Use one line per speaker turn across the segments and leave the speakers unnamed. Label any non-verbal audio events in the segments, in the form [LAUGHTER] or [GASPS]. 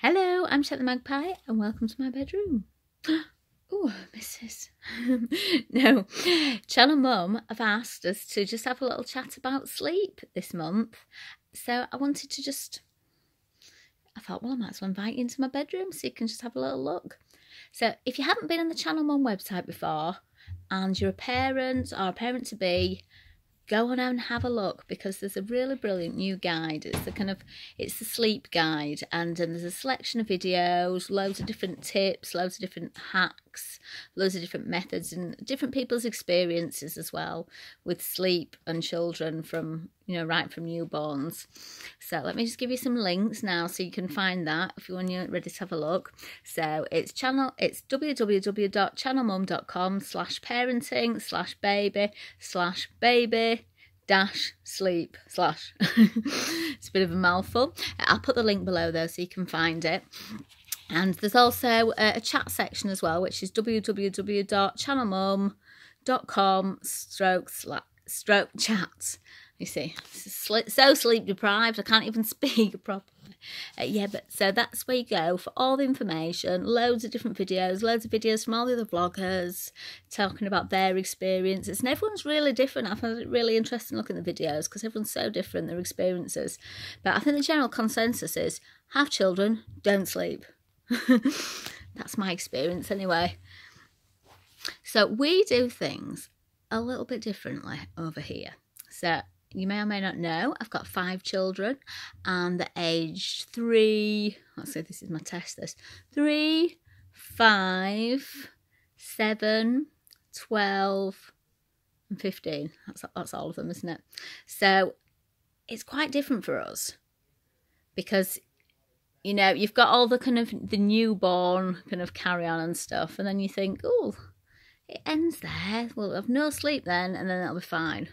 Hello, I'm Charlotte the Magpie, and welcome to my bedroom. [GASPS] Oh, Mrs. [LAUGHS] no, Channel Mum have asked us to just have a little chat about sleep this month. So I wanted to just, I thought, well, I might as well invite you into my bedroom so you can just have a little look. So if you haven't been on the Channel Mum website before and you're a parent or a parent to be, go on and have a look because there's a really brilliant new guide. It's the kind of it's the sleep guide and, and there's a selection of videos loads of different tips loads of different hacks loads of different methods and different people's experiences as well with sleep and children from you know right from newborns. So let me just give you some links now so you can find that if you want you're ready to have a look. So it's channel it's www.channelmum.com slash parenting slash baby slash baby dash sleep slash. [LAUGHS] It's a bit of a mouthful. I'll put the link below though so you can find it and there's also a, a chat section as well which is www.channelmum.com stroke stroke chat. You see so sleep deprived i can't even [LAUGHS] speak properly. Uh, yeah but so that's where you go for all the information loads of different videos loads of videos from all the other vloggers talking about their experiences. And everyone's really different. I find it really interesting looking at the videos because everyone's so different their experiences. But i think the general consensus is have children don't sleep [LAUGHS] that's my experience anyway so we do things a little bit differently over here so you may or may not know, I've got five children and they're aged three, let's say this is my test this, three, five, seven, 12, and 15. That's, that's all of them, isn't it? So it's quite different for us because you know you've got all the kind of the newborn kind of carry on and stuff and then you think oh it ends there we'll have no sleep then and then that'll be fine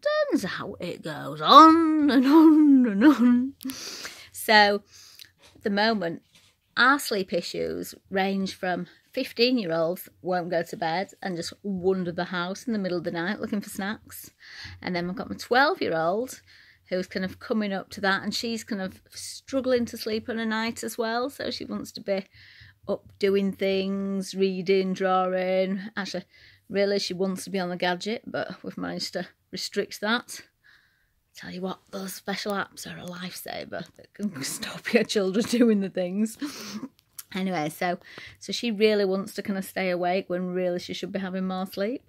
turns out it goes on and on and on. So, at the moment, our sleep issues range from 15 year olds won't go to bed and just wander the house in the middle of the night looking for snacks. And then I've got my 12 year old who's kind of coming up to that and she's kind of struggling to sleep on a night as well. So she wants to be up doing things, reading, drawing. Actually, really, she wants to be on the gadget, but we've managed to restrict that. Tell you what, those special apps are a lifesaver that can [LAUGHS] stop your children [LAUGHS] doing the things. anyway, so so she really wants to kind of stay awake when really she should be having more sleep.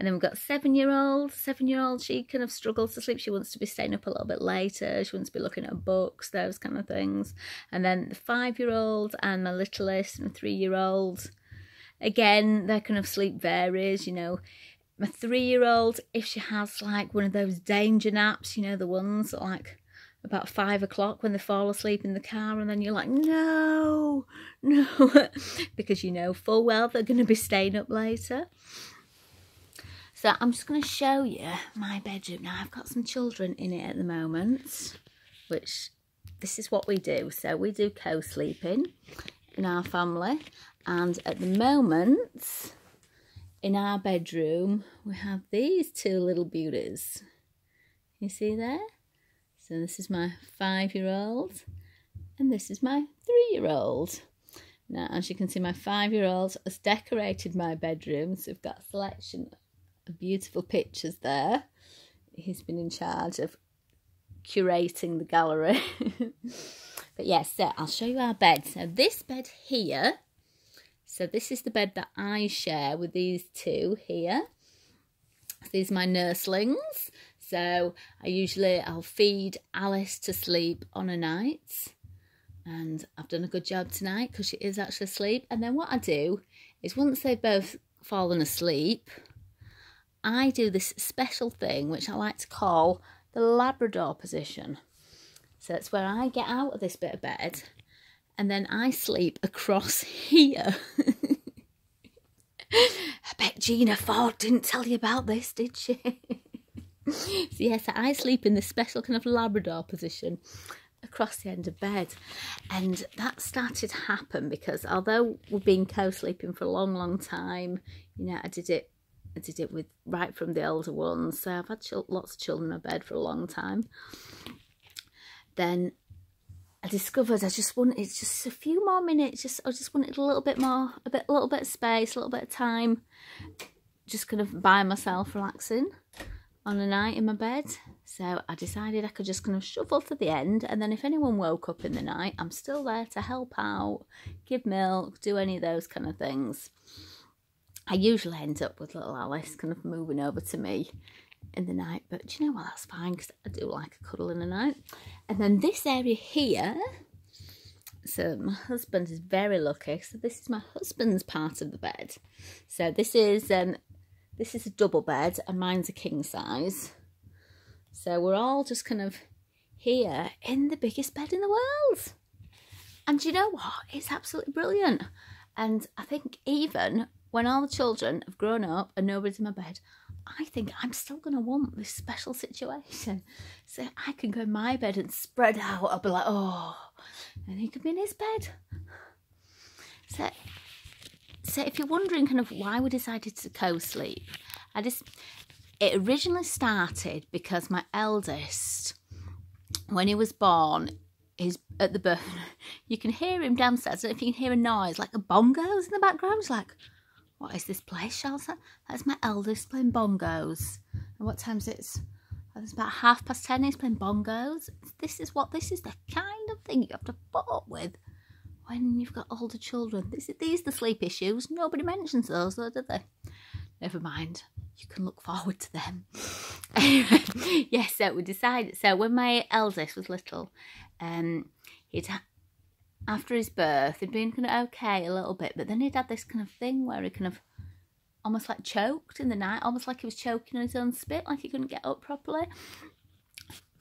And then we've got seven year old. Seven year old, she kind of struggles to sleep. She wants to be staying up a little bit later. She wants to be looking at books, those kind of things. And then the five year old and my littlest and three year old. Again, their kind of sleep varies, you know my three year old, if she has like one of those danger naps, you know, the ones that like about five o'clock when they fall asleep in the car, and then you're like, no, no, [LAUGHS] because you know full well they're going to be staying up later. So I'm just going to show you my bedroom. Now I've got some children in it at the moment, which this is what we do. So we do co-sleeping in our family. And at the moment, in our bedroom, we have these two little beauties. You see there? So this is my five-year-old and this is my three-year-old. Now, as you can see, my five-year-old has decorated my bedroom. So we've got a selection beautiful pictures there. He's been in charge of curating the gallery. [LAUGHS] but yes, so I'll show you our bed. So this bed here so this is the bed that I share with these two here. These are my nurslings. So I usually, I'll feed Alice to sleep on a night. And I've done a good job tonight because she is actually asleep. And then what I do is once they've both fallen asleep, I do this special thing which I like to call the Labrador position. So it's where I get out of this bit of bed and then I sleep across [LAUGHS] here. I bet Gina Ford didn't tell you about this, did she? [LAUGHS] so yes, I sleep in this special kind of Labrador position across the end of bed. And that started to happen because although we've been co-sleeping for a long, long time, you know, I did it I did it with right from the older ones. So I've had lots of children in my bed for a long time. Then I discovered I just wanted just a few more minutes. Just I just wanted a little bit more, a bit, a little bit of space, a little bit of time, just kind of by myself, relaxing on a night in my bed. So I decided I could just kind of shuffle to the end, and then if anyone woke up in the night, I'm still there to help out, give milk, do any of those kind of things. I usually end up with little Alice kind of moving over to me in the night, but you know what? That's fine because I do like a cuddle in the night. And then this area here, so my husband is very lucky. So this is my husband's part of the bed. So this is um, this is a double bed and mine's a king size. So we're all just kind of here in the biggest bed in the world. And you know what? It's absolutely brilliant. And I think even when all the children have grown up and nobody's in my bed, I think I'm still going to want this special situation. [LAUGHS] So I can go in my bed and spread out. I'll be like, oh, and he could be in his bed. [SIGHS] So, so if you're wondering kind of why we decided to co-sleep, I just, it originally started because my eldest, when he was born, is at the birth, [LAUGHS] you can hear him downstairs. I don't know if you can hear a noise, like a bongos in the background. It's like, what is this place, Shelter? That's my eldest playing bongos. And what time is it? It's about half past ten. He's playing bongos. This is what this is the kind of thing you have to put up with when you've got older children. This is, these are the sleep issues. Nobody mentions those, though, do they? Never mind. You can look forward to them. [LAUGHS] yes, so we decided. So when my eldest was little, um, he'd after his birth, he'd been kind of okay a little bit, but then he'd had this kind of thing where he kind of almost like choked in the night, almost like he was choking on his own spit, like he couldn't get up properly.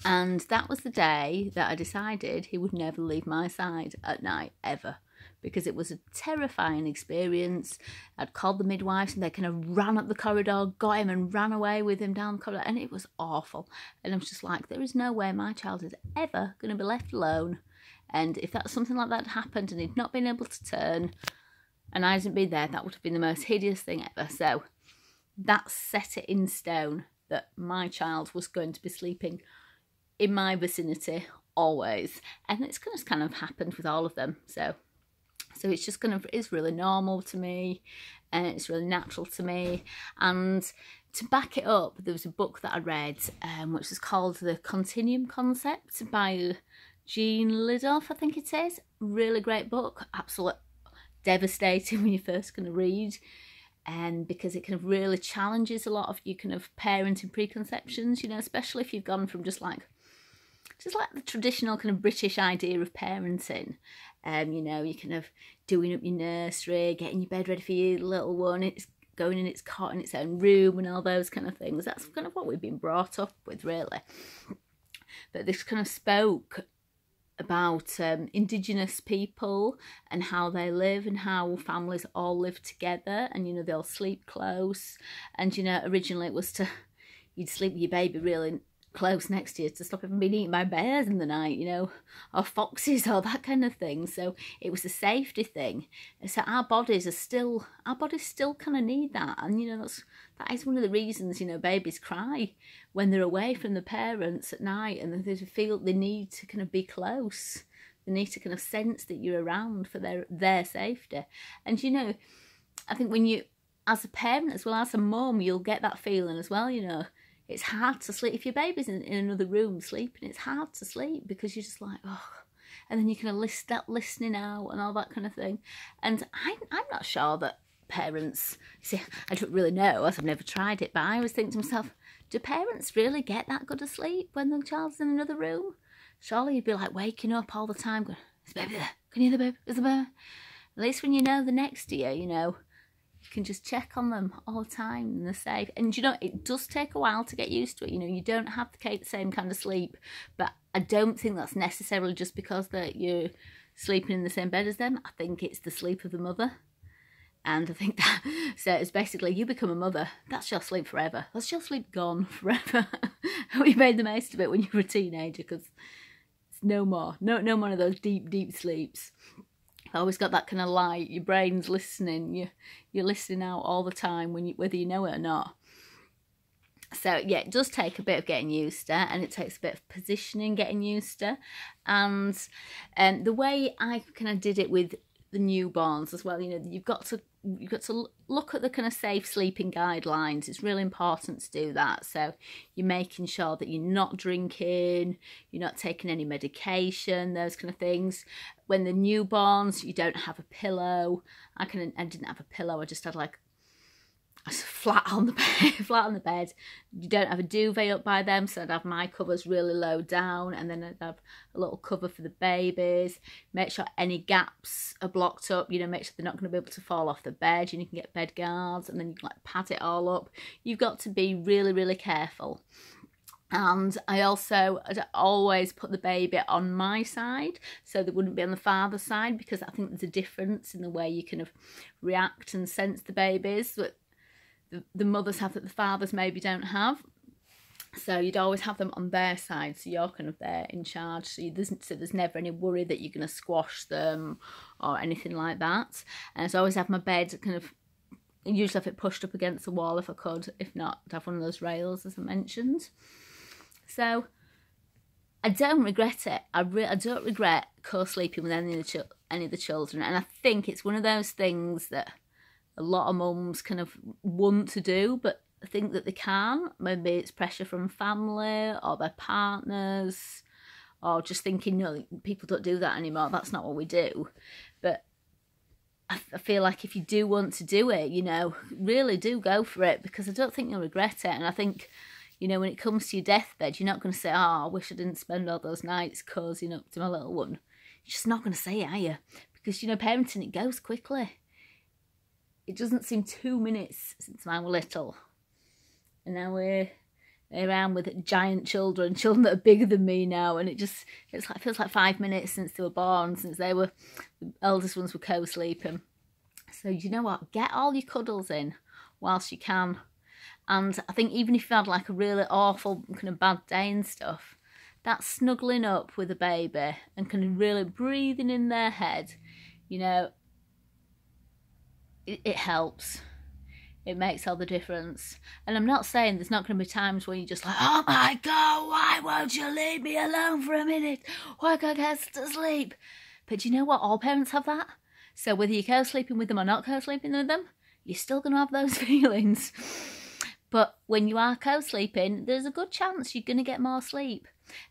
And that was the day that I decided he would never leave my side at night ever because it was a terrifying experience. I'd called the midwives and they kind of ran up the corridor, got him and ran away with him down the corridor, and it was awful. And I was just like, there is no way my child is ever going to be left alone and if that something like that happened and he'd not been able to turn and I hadn't been there, that would have been the most hideous thing ever. So that set it in stone that my child was going to be sleeping in my vicinity always. And it's kind of kind of happened with all of them. So so it's just kind of it's really normal to me and it's really natural to me. And to back it up, there was a book that I read um, which is called The Continuum Concept by Jean Liedloff, I think it says. Really great book. Absolute devastating [LAUGHS] when you're first going to read. And because it kind of really challenges a lot of you kind of parenting preconceptions, you know, especially if you've gone from just like just like the traditional kind of British idea of parenting. Um, you know, you kind of doing up your nursery, getting your bed ready for your little one, it's going in its cot in its own room and all those kind of things. That's kind of what we've been brought up with, really. But this kind of spoke about um, indigenous people and how they live and how families all live together and you know they'll sleep close. And you know originally it was to you'd sleep with your baby really close next to you to stop him being eaten by bears in the night, you know, or foxes [LAUGHS] or that kind of thing. So it was a safety thing. So our bodies are still, our bodies still kind of need that. And, you know, that's, that is one of the reasons, you know, babies cry when they're away from the parents at night and they feel they need to kind of be close. They need to kind of sense that you're around for their, their safety. And, you know, I think when you, as a parent as well as a mum, you'll get that feeling as well, you know, it's hard to sleep. If your baby's in, in another room sleeping, it's hard to sleep because you're just like, oh, and then you kind of list that listening out and all that kind of thing. And I, I'm not sure that parents, see, I don't really know as I've never tried it, but I always think to myself, do parents really get that good a sleep when the child's in another room? Surely you'd be like waking up all the time going, is baby there? Can you hear the baby? Is the baby? At least when you know the next you, you know, you can just check on them all the time and they're safe. And you know, it does take a while to get used to it. You know, you don't have the same kind of sleep, but I don't think that's necessarily just because that you're sleeping in the same bed as them. I think it's the sleep of the mother. And I think [LAUGHS] that, so it's basically you become a mother, that's your sleep forever. That's your sleep gone [LAUGHS] forever. [LAUGHS] we made the most of it when you were a teenager because it's no more. No, no more of those deep, deep sleeps. Always got that kind of light. Your brain's listening. You you're listening out all the time when you whether you know it or not. so yeah, it does take a bit of getting used to, and it takes a bit of positioning getting used to, and um, the way I kind of did it with the newborns as well. You know, you've got to you've got to look at the kind of safe sleeping guidelines. It's really important to do that. So you're making sure that you're not drinking, you're not taking any medication, those kind of things. When the newborns, you don't have a pillow. I can I didn't have a pillow. I just had like flat on the [LAUGHS] bed, flat on the bed. You don't have a duvet up by them, so I'd have my covers really low down, and then I'd have a little cover for the babies. Make sure any gaps are blocked up. You know, make sure they're not going to be able to fall off the bed. And you can get bed guards, and then you can like pad it all up. You've got to be really, really careful. And I also I'd always put the baby on my side so they wouldn't be on the father's side because I think there's a difference in the way you kind of react and sense the babies. But the, the mothers have that the fathers maybe don't have. So you'd always have them on their side, so you're kind of there in charge. So, there's, so there's never any worry that you're going to squash them or anything like that. And so I always have my bed kind of usually have it pushed up against the wall if I could. If not, I'd have one of those rails as I mentioned. So I don't regret it. I, re- I don't regret co-sleeping with any of, the any of the children. And I think it's one of those things that a lot of mums kind of want to do, but think that they can. Maybe it's pressure from family or their partners, or just thinking, no, people don't do that anymore. That's not what we do. But I, feel like if you do want to do it, you know, really do go for it because I don't think you'll regret it. And I think, you know, when it comes to your deathbed, you're not going to say, oh, I wish I didn't spend all those nights cozying up to my little one. You're just not going to say it, are you? Because, you know, parenting, it goes quickly it doesn't seem two minutes since I was little. And now we're around with giant children, [LAUGHS] children that are bigger than me now, and it just it's like feels like five minutes since they were born, since they were the eldest ones were co-sleeping. So you know what? Get all your cuddles in whilst you can. And I think even if you had like a really awful kind of bad day and stuff, that snuggling up with a baby and kind of really breathing in their head, you know, it, it helps. It makes all the difference. And I'm not saying there's not going to be times when you're just like, oh my God, why won't you leave me alone for a minute? Why can't I get to sleep? But do you know what? All parents have that. So whether you're co-sleeping with them or not co-sleeping with them, you're still going to have those [LAUGHS] feelings. But when you are co-sleeping, there's a good chance you're going to get more sleep,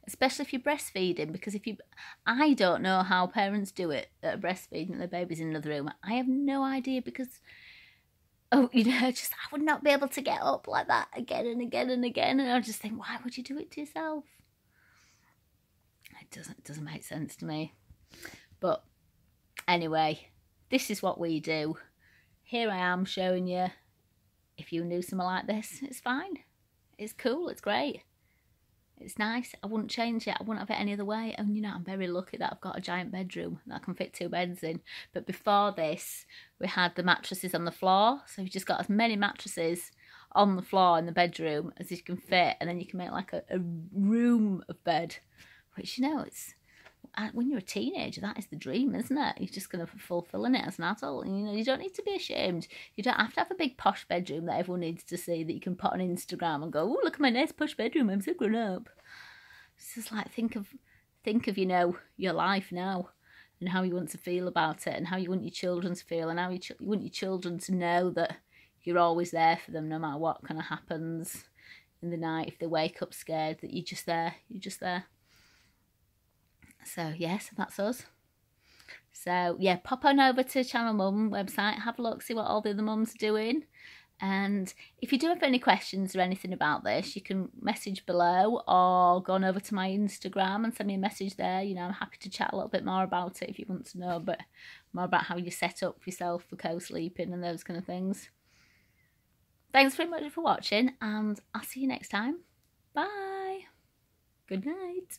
especially if you're breastfeeding. Because if you, I don't know how parents do it are breastfeeding their babies in another room. I have no idea because, oh, you know, [LAUGHS] just I would not be able to get up like that again and again and again. And I just think, why would you do it to yourself? It doesn't it doesn't make sense to me. But anyway, this is what we do. Here I am showing you if you knew someone like this, it's fine. It's cool, it's great. It's nice. I wouldn't change it. I wouldn't have it any other way. And you know, I'm very lucky that I've got a giant bedroom that I can fit two beds in. But before this, we had the mattresses on the floor. So we just got as many mattresses on the floor in the bedroom as you can fit. And then you can make like a, a room of bed. Which, you know, it's when you're a teenager, that is the dream, isn't it? You're just going to fulfilling it as an adult. You know, you don't need to be ashamed. You don't have to have a big posh bedroom that everyone needs to see that you can put on Instagram and go, "Oh, look at my nice posh bedroom. I'm so grown up." It's just like think of, think of you know your life now and how you want to feel about it and how you want your children to feel and how you, ch- you want your children to know that you're always there for them no matter what kind of happens in the night if they wake up scared that you're just there you're just there so yes, that's us. So yeah, pop on over to Channel Mum website, have a look, see what all the other mums are doing. And if you do have any questions or anything about this, you can message below or go on over to my Instagram and send me a message there. You know, I'm happy to chat a little bit more about it if you want to know but more about how you set up yourself for co-sleeping and those kind of things. Thanks very much for watching and I'll see you next time. Bye. Good night.